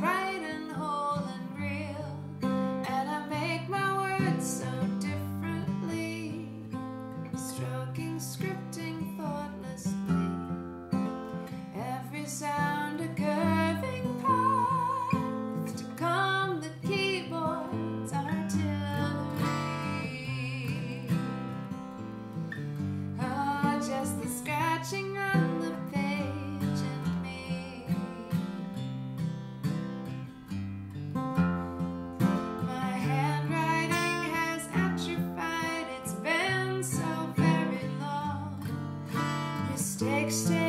right and whole and real. And I make my words so differently. Stroking, scripting thoughtlessly. Every sound a curving path To calm the keyboard's artillery. Oh, just the scratching next day.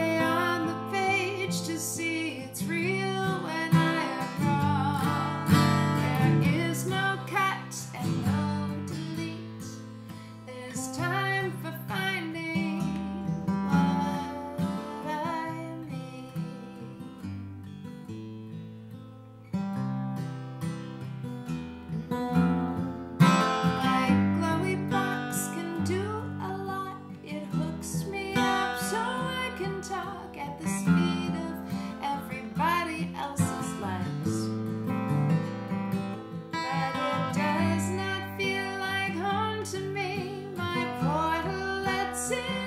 Sing.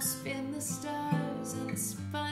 spin the stars and spun.